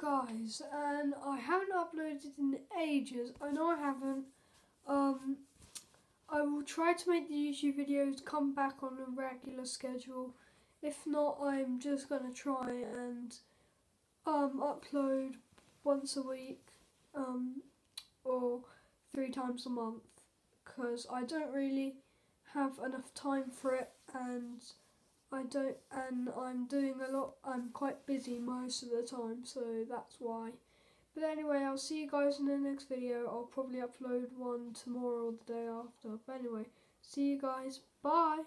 guys, and I haven't uploaded in ages. I know I haven't. Um, I will try to make the YouTube videos come back on a regular schedule. If not, I'm just gonna try and um, upload once a week um, or three times a month because I don't really have enough time for it and I don't and I'm doing a lot I'm quite busy most of the time so that's why. But anyway I'll see you guys in the next video. I'll probably upload one tomorrow or the day after. But anyway see you guys. Bye